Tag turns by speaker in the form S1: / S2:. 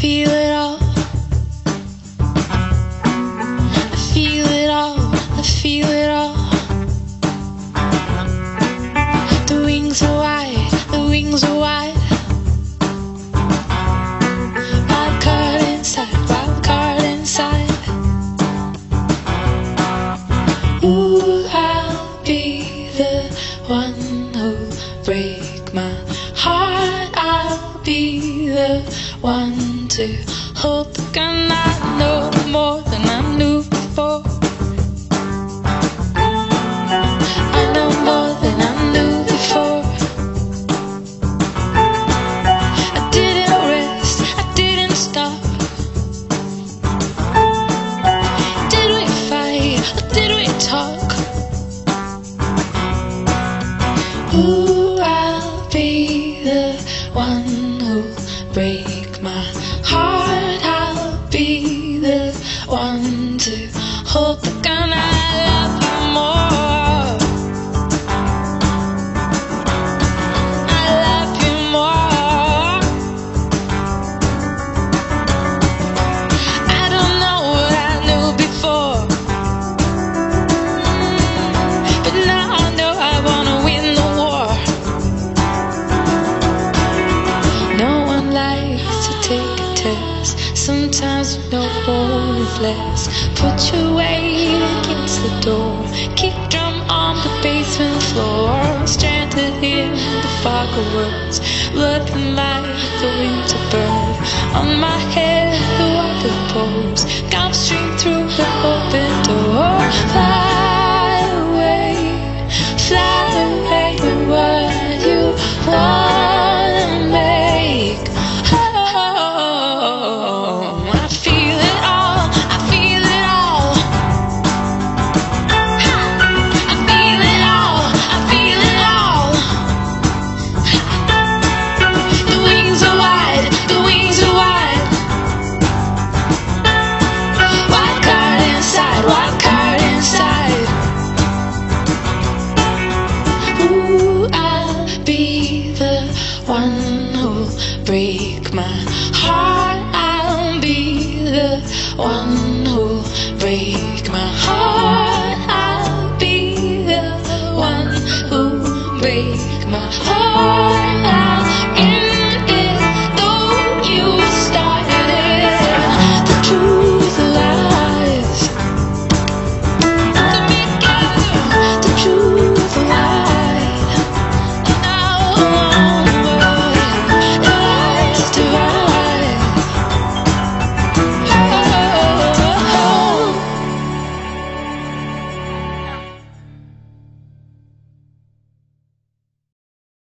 S1: I feel it all. I feel it all. I feel it all. The wings are wide. The wings are wide. Wild card inside. Wild card inside. Ooh, I'll be the one who'll break my heart. I'll be the one to hold the gun. I know more than I knew before. I know more than I knew before. I didn't rest, I didn't stop. Did we fight or did we talk? Ooh, I'll be the one who'll break to hold the gun. I love Sometimes no more is less. Put your weight against the door. Kick drum on the basement floor. Stranded in the fog of words. Looking like the winter bird. On my head, the water pours. one who'll break my heart. I'll be the one who'll break my heart.